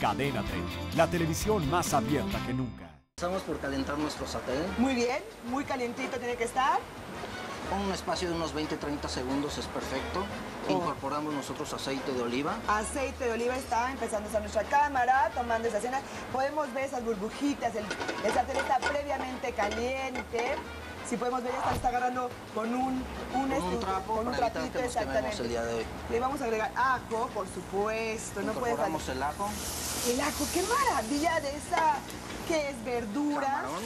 Cadena 30, la televisión más abierta que nunca. Empezamos por calentar nuestro sartén. Muy bien, muy calientito tiene que estar. Un espacio de unos 20-30 segundos es perfecto. Oh. Incorporamos nosotros aceite de oliva. Aceite de oliva está empezando a usar nuestra cámara, tomando esa cena. Podemos ver esas burbujitas, el, el sartén está previamente caliente. Si podemos ver, ya está agarrando con un, un, Con un trapo con un trapito, exactamente. el día de hoy. Le vamos a agregar ajo, por supuesto, no puede faltar. El ajo, El ajo, qué maravilla de esa, que es verdura. camarón.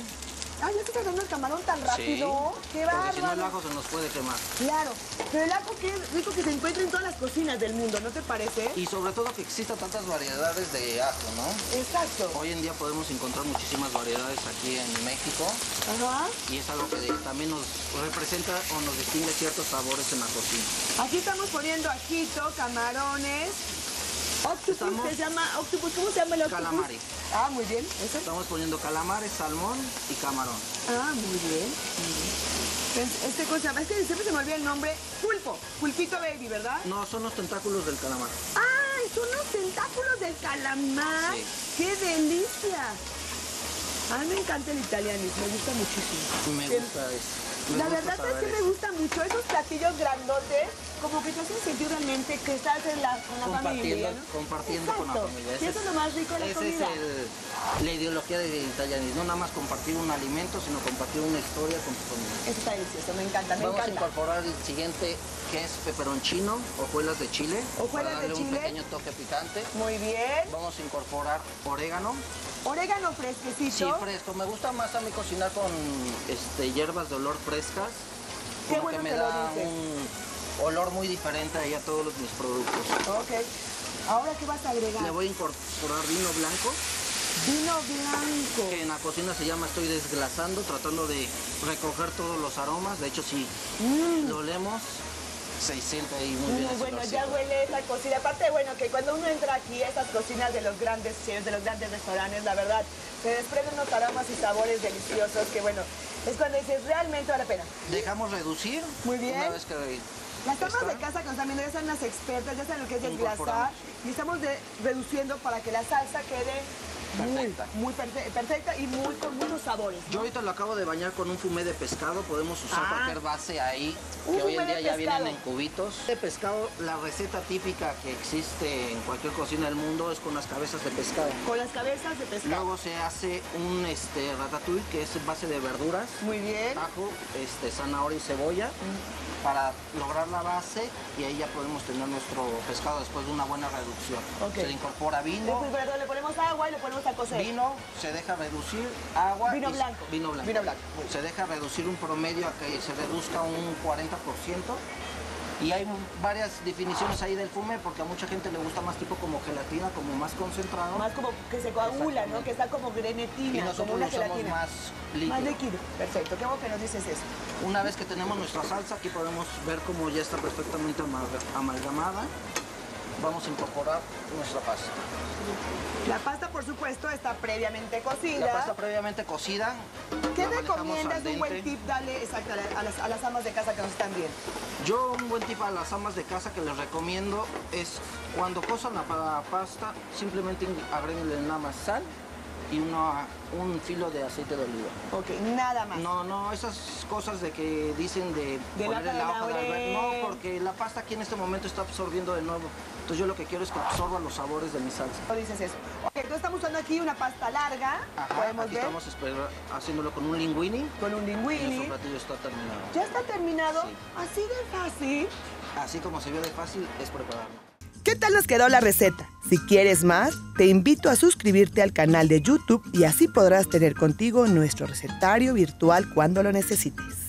Ay, ¿ya estás agarrando el camarón tan rápido? Sí, Qué Porque si no el bárbaro. ajo se nos puede quemar. Claro, pero el ajo que es rico que se encuentra en todas las cocinas del mundo, ¿no te parece? Y sobre todo que existan tantas variedades de ajo, ¿no? Exacto. Hoy en día podemos encontrar muchísimas variedades aquí en México Ajá. y es algo que también nos representa o nos distingue ciertos sabores en la cocina. Aquí estamos poniendo ajito, camarones, octopus, Estamos- se llama octopus, ¿cómo se llama el octopus? Calamari. Ah, muy bien, eso. Estamos poniendo calamares, salmón y camarón. Ah, muy bien, muy bien. Es- Este cosa, es que siempre se me olvida el nombre, pulpo, pulpito baby, ¿verdad? No, son los tentáculos del calamar. ¡Ay, son los tentáculos del calamar! Sí. ¡Qué delicia! A mí me encanta el italianismo, me gusta muchísimo. Me gusta eso. Me La gusta verdad es que me gusta mucho esos platillos grandotes, como que te hacen sentir realmente que estás en la, con la compartiendo, familia, ¿no? compartiendo con la familia. Y eso es lo más rico de la ese comida. es el- la ideología del italianismo. No nada más compartir un alimento, sino compartir una historia con tu familia. Eso está delicioso, me encanta, me Vamos a incorporar el siguiente, que es peperoncino, hojuelas de chile. Hojuelas para de darle chile. un pequeño toque picante. Muy bien. Vamos a incorporar orégano. Orégano Sí, fresquecito. fresco. Me gusta más a mí cocinar con este, hierbas de olor frescas. Qué Como bueno que me que lo da dices. un olor muy diferente ahí a todos los- mis productos. Ok. Ahora, ¿qué vas a agregar? Le voy a incorporar vino blanco, Vino blanco. que en la cocina se llama estoy desglasando, tratando de recoger todos los aromas. De hecho, si lo olemos, se siente ahí muy bien. Mm, bueno, ya huele esa cocina. Aparte, bueno, que cuando uno entra aquí a estas cocinas de los grandes chefs, de los grandes restaurantes, la verdad, se desprenden unos aromas y sabores deliciosos que, bueno, es cuando dices, realmente vale la pena. Dejamos reducir. Muy bien. Una vez que Las amas de casa viendo ya son las expertas, ya saben lo que es desglasar. Y estamos de- reduciendo para que la salsa quede Perfecta. muy, muy perfe- perfecta y muy con muchos sabores. ¿no? Yo ahorita lo acabo de bañar con un fumé de pescado, podemos usar Ah. cualquier base ahí, Un que hoy en día ya vienen en cubitos. De pescado, la receta típica que existe en cualquier cocina del mundo es con las cabezas de pescado. Con las cabezas de pescado. Luego se hace un este, ratatouille que es en base de verduras, Muy bien. ajo, este, zanahoria y cebolla para lograr la base y ahí ya podemos tener nuestro pescado después de una buena reducción. Se le incorpora vino, le ponemos agua y le ponemos a cocer. vino, se deja reducir, agua Vino y- blanco. Vino blanco. Vino blanco. Se deja reducir un promedio a que se reduzca un 40%. Y hay varias definiciones ahí del fume porque a mucha gente le gusta más tipo como gelatina, como más concentrado. Más como que se coagula, ¿no? Que está como y grenetina, como nosotros una lo usamos gelatina. más líquido. Más líquido. Perfecto. Qué bueno que nos dices eso. Una vez que tenemos nuestra salsa, aquí podemos ver cómo ya está perfectamente amalga- amalgamada. Vamos a incorporar nuestra pasta. La pasta, por supuesto, está previamente cocida. La pasta previamente cocida. ¿Qué recomiendas de un buen tip darle exacto, a, la- a las, a las amas de casa que nos están viendo? Yo un buen tip a las amas de casa que les recomiendo es cuando cosan la pa- pasta, simplemente agreguenle nada más sal y una- un filo de aceite de oliva. Ok, nada más. No, no, esas cosas de que dicen de, De ponerle de la hoja de albahaca, No, porque la pasta aquí en este momento está absorbiendo de nuevo. Entonces yo lo que quiero es que absorba los sabores de mi salsa. No dices eso. Ok, entonces estamos usando aquí una pasta larga. Ajá, Podemos aquí ver. estamos haciéndolo con un linguini. Con un Y linguini. nuestro platillo está terminado. Ya está terminado. Sí. Así de fácil. Así como se ve de fácil, es prepararlo. ¿Qué tal nos quedó la receta? Si quieres más, te invito a suscribirte al canal de YouTube y así podrás tener contigo nuestro recetario virtual cuando lo necesites.